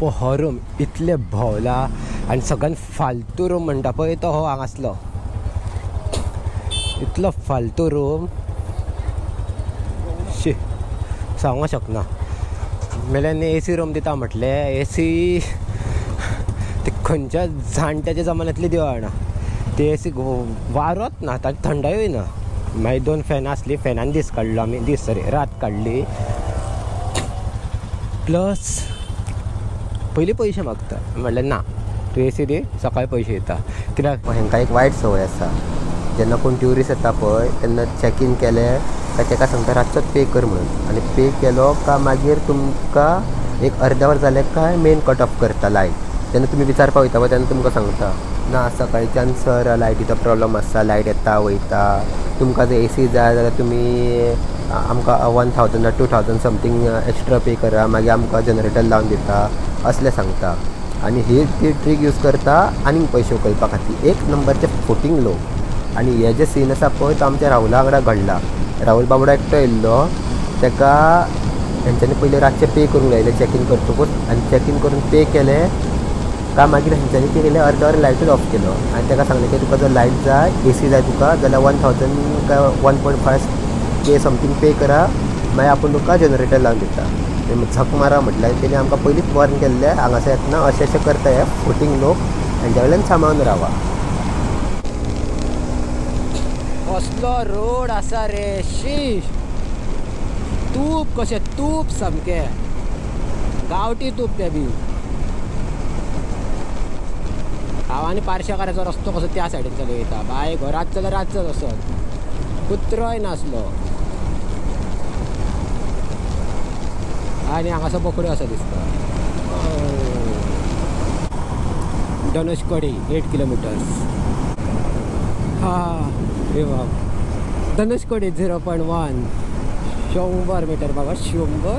पळय हो रूम इतले भोवला आनी सगळ्यान फालतू रूम म्हणटा पळय तो हो हांगासलो. इतलो फालतू रूम. शी सांगूंक शकना. मेल्यान ए सी रूम दिता म्हटले. ए सी ते खंयच्या जाणट्याच्या जमान्यांतली दिवाळा ते ए सी वारोच ना ताची थंडायूय ना मागीर दोन फॅनां आसली फॅनान दीस काडलो आमी दीस सॉरी रात काडली. प्लस पयलीं पयशे मागता. म्हणल्यार ना तूं ए सी दी सकाळी पयशे येता कित्याक हांकां एक वायट संवय आसा जेन्ना कोण ट्युरिस्ट येता पळय तेन्ना चॅक इन केले काय ताका सांगता रातचोच पे कर म्हणून. आनी पे केलो काय मागीर तुमकां एक अर्द वर जालें काय मेन कट ऑफ करता लायट जेन्ना तुमी विचारपाक वयता पळय तेन्ना तुमकां सांगता? ना सकाळच्यान सर लायटीचो प्रॉब्लम आसा लायट येता वयता. तुमकां जर ए सी जाय जाल्यार तुमी आमकां one thousand two thousand something extra pay करा मागीर आमकां जनरेटर लावन दिता असलें सांगता. आनी ही ती ट्रीक यूज करता आनीक पयशे उखलपा खातीर. एक नंबरचे फोटींग लोक आनी हे जे सीन आसा पळय तो आमच्या राहुला वांगडा घडला. राहुल बाबडो एकटो येयल्लो ताका हेंच्यांनी पयलीं रातचे पे करूंक लायले चॅक इन करतकूच. आनी चॅक इन करून पे केलें. काय मागीर हेंच्यांनी कितें केलें अर्द वर लायटूच ऑफ केलो. आनी ताका सांगलें की तुका जर लायट जाय ए सी जाय तुका जाल्यार वन थावजंड काय one point five K something pay करा मागीर आपूण तुका जनरेटर लावन दिता. झक मारा म्हटल्यार तेणी आमकां पयलींच वॉर्न केल्लें हांगासर येतना अशें अशें करता हे फोटींग लोक हेंच्या वयल्यान सांबाळून रावा. कसलो रोड आसा रे? शीश. तूप कशें तूप सामकें. गांवठी तूप तें बी. हांव आनी पार्शेकाराचो रस्तो कसो त्या सायडीन चलयता बाय घरात जाल्यार रातचोच असो. कुत्रोय नासलो. आनी हांगासो बोकड्यो असो दिसता. हो. धनुषकोडी एट किलोमिटर्स हा हे बाब धनुषकोडी झिरो पॉयंट वन शंबर मिटर बाबा शंबर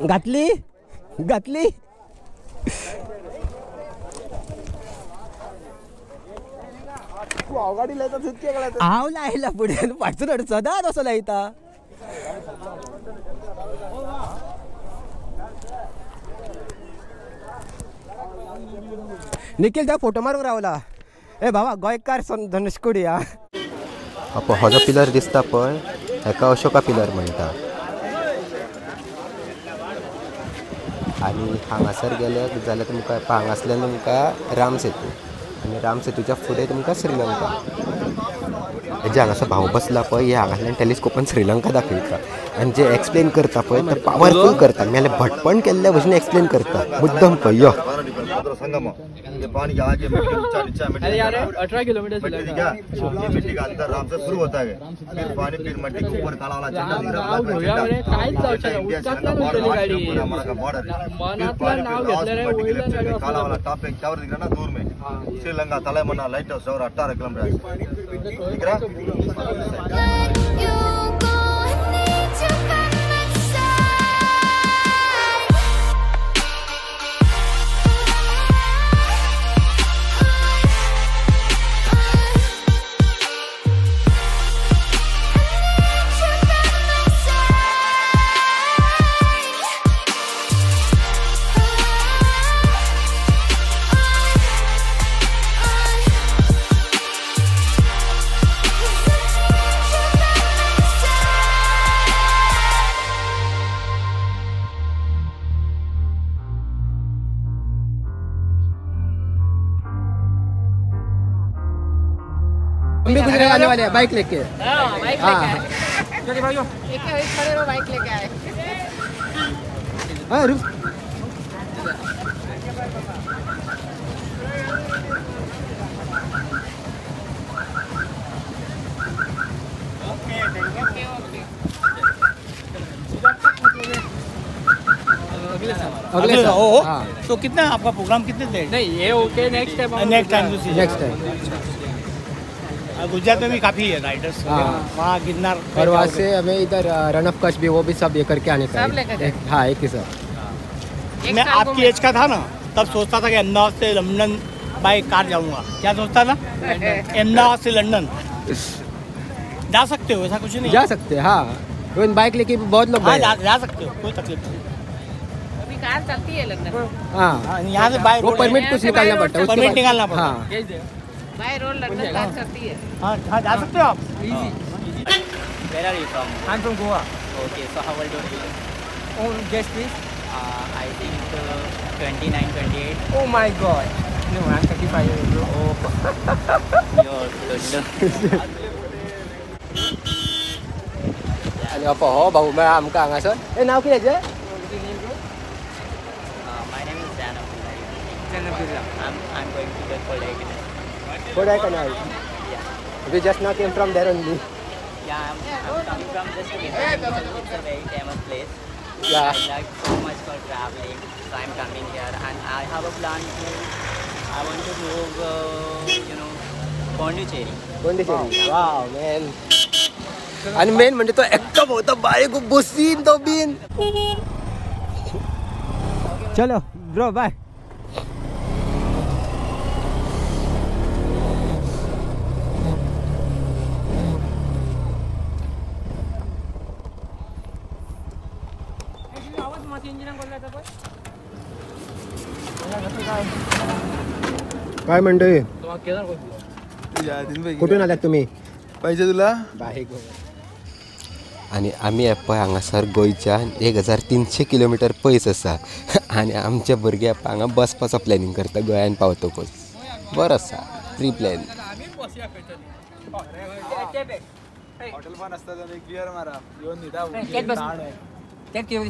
घातली? घातली? हांव लायला फुडें फाटसून हाडून सदांच असो लायता. निखिल त्या फोटो मारूंक रावला. ए बाबा गोंयकार सन धनुषकोडी हा. हो जो पिलर दिसता पळय हेका अशोका पिलर म्हणटा आनी हांगासर गेले जाल्यार तुमकां हांगासल्यान तुमकां राम सेतू. आनी राम सेतूच्या फुडें तुमकां श्रीलंका. जे हांगासर भाव बसला पळय हे हांगासल्यान टॅलिस्कोपान श्रीलंका दाखयता आनी जे एक्सप्लेन करता पळय ते पावरफूल करता. म्हणजे भटपण केल्ल्या भशेन एक्सप्लेन करता. मुद्दम पळय यो. ये पानी के आगे मिट्टी ऊंचा नीचा मिट्टी अरे यार अठारह किलोमीटर ये मिट्टी का अंदर राम से शुरू होता है फिर पानी फिर मिट्टी के ऊपर काला वाला झंडा. काला टॉप एक टावर दिख रहा ना दूर में. श्रीलंका तलैमना लाइट हाउस और अठारह किलोमीटर दिख रहा हम भी गुजरे आने वाले हैं बाइक लेके। हाँ, बाइक हाँ। एक खड़े रहो बाइक लेके आए। हाँ रुक। अगले अगले साल ओ हाँ। तो कितना आपका प्रोग्राम कितने थे नहीं ये okay next time next time next time. Gujarat में भी काफ़ी है राइडर्स हाँ। वहाँ गिरनार और वहाँ से हमें इधर रन ऑफ़ कच्छ भी वो भी सब ये करके आने का सब लेकर है। एक- हाँ एक ही मैं आपकी एज का था ना तब सोचता था कि अहमदाबाद से लंदन बाई कार जाऊँगा। क्या सोचता था? अहमदाबाद से लंदन। जा सकते हो ऐसा कुछ नहीं जा सकते हैं हाँ। इवन बाइक लेके बहुत लोग हाँ जा, जा सकते हो कोई तकलीफ़ नहीं। अभी कार चलती है लंदन। हाँ। हाँ, यहाँ से बाय वो परमिट कुछ निकालना पड़ता है परमिट निकालना पड़ता है। हाँ बाय रोड लंदन कार चलती है हाँ हाँ जा सकते हो आप Where are you from? I'm from Goa. Okay, so how old are you? Oh, guess please. Uh, I think uh, 29, 28. Oh my god. No, I'm 35 years old. You're good. आणि अप हो भाऊ मग आमका हांगासर ए नाव कितें हेजें Uh, my name is Dan Abdullahi. I'm, I'm going to the Kodaikanal. Kodaikanal. We just now came from there only. Yeah, I'm, I'm coming from just to It's a very famous place. Yeah. I like so much for traveling, so I'm coming here and I have a plan to, I want to move, uh, you know, Pondicherry. Pondicherry wow man आणि main म्हणजे तो एकटा भोवता बारीक बसीन तो bin चलो bro bye काय म्हणतोय? कुठून आलात तुम्ही? पाहिजे तुला? आणि आम्ही पळय हांगासर गोंयच्यान एक हजार तिनशे किलोमिटर पयस आसा आनी आमचे भुरगे पळय हांगा बसपाचो प्लॅनिंग करता गोंयान पावतकूच बरो आसा प्री प्लॅन हॉटेल पण असतात आणि क्लिअर मारा. येऊन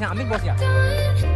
आम्ही बसूया.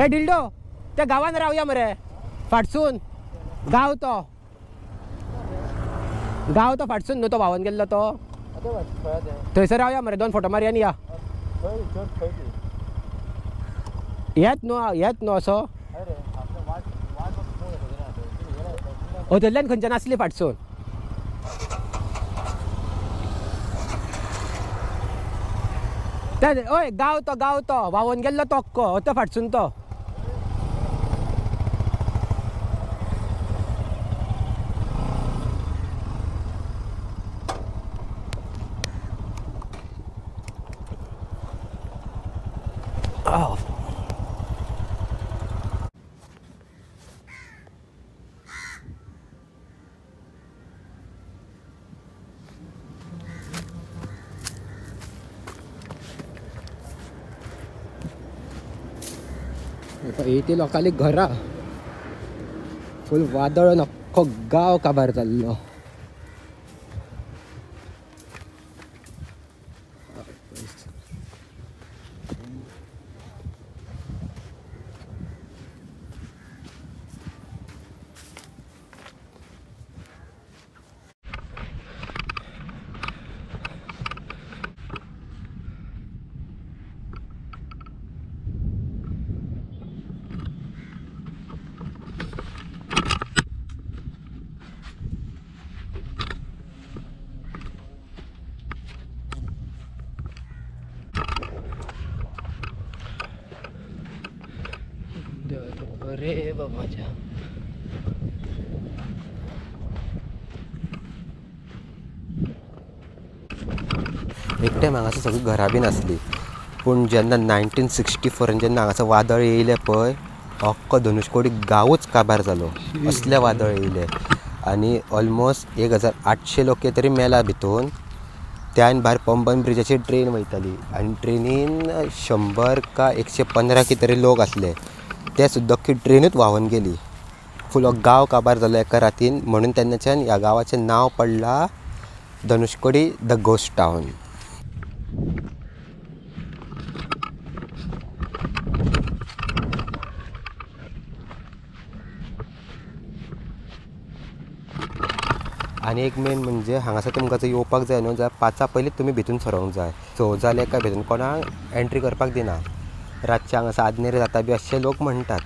हे ए डिल्डो त्या गावान रावया मरे. फाटसून. गाव तो. गाव तो फाटसून न्हू तो भावान गेल्लो तो. थंयसर रावया मरे दोन फोटो मारया या. येत न्हू येत न्हू असो. हॉटेल्ल्यान खंयच्यान आसली फाटसून. ते- ओय गाव तो गाव तो. वावून गेल्लो तो अक्को. तो फाटसून तो Oh. येते लोकांनी घरा फुल वादळ अख्खो गाव काबार जाल्लो बाबाच्या एक हांगासर सगळी घरां बीन आसली पूण जेन्ना नायन्टीन सिक्स्टी फोरान जेन्ना हांगासर वादळ येयलें पळय अख्खो धनुश्कोडी गांवूच काबार जालो असलें वादळ येयले आनी ऑलमोस्ट एक हजार आठशे लोक तरी मेला भितून. त्यान भायर पंबन ब्रिजाचेर ट्रेन वयताली आनी ट्रेनीन शंबर का एकशे पंदरा कितें तरी लोक आसले ते सुद्दां अख्खी ट्रेनूच व्हांवून गेली. फुलो गांव काबार जालो एका रातीन. म्हणून तेन्नाच्यान ह्या गांवाचें नांव पडलां धनुश्कोडी द गोस्ट टावन आनी एक मेन म्हणजे हांगासर तुमकां जर येवपाक जाय न्हू जाल्यार पांचा पयलींच तुमी भितून सरोंक जाय. सो जाले काय भितून कोणाक एंट्री करपाक दिना. रातचे हांगासर आदनेर जाता बी अशे लोक म्हणटात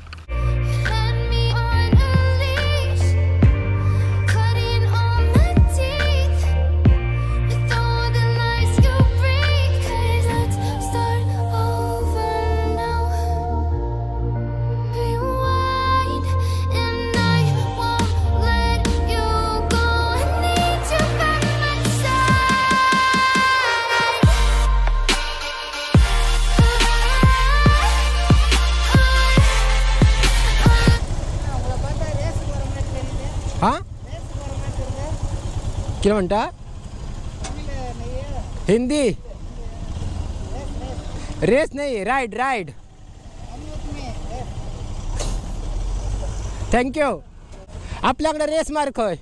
हां? कितें म्हणटा हिंदी? रेस नाही रायड रायड थँक्यू आपल्याकडे रेस मार खंय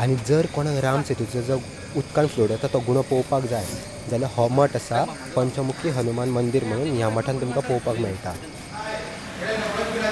आनी जर कोणाक राम सेतूचो जो उदकान फ्लोट येता तो गुणो पळोवपाक जाय. जाल्यार हो मठ आसा पंचमुखी हनुमान मंदिर म्हणून ह्या मठान तुमकां पळोवपाक मेळटा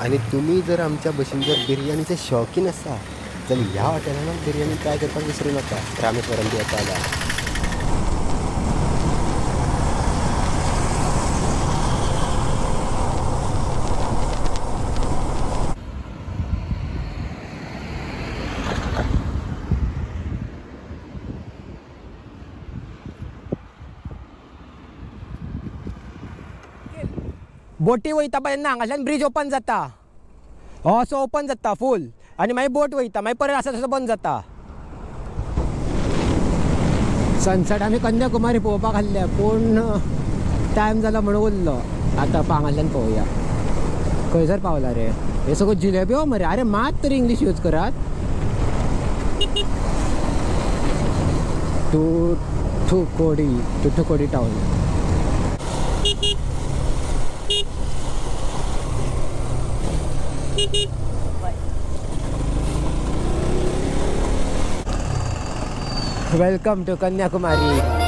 आणि तुम्ही जर आमच्या भशेन जर बिर्याणीचे शौकीन आसा जाल्यार ह्या हॉटेलान बिर्याणी ट्राय करपाक विसरू नका. रामेश्वरम बी येता बोटी वयता पळय तेन्ना हांगातल्यान ब्रिज ओपन जाता. हो असो ओपन जाता फूल. आनी मागीर बोट वयता मागीर परत आसा तसो बंद जाता. सनसेट आमी कन्याकुमारी पळोवपाक आसले पूण टायम जालो म्हणून उरलो. आतां हांगाल्यान पळोवया खंयसर पावला रे? हे सगळ्यो जिलेब्यो हो मरे. अरे मात तरी इंग्लीश यूज करात. टू थुकोडी कोडी टू टू कोडी टावन वेलकम टू कन्याकुमारी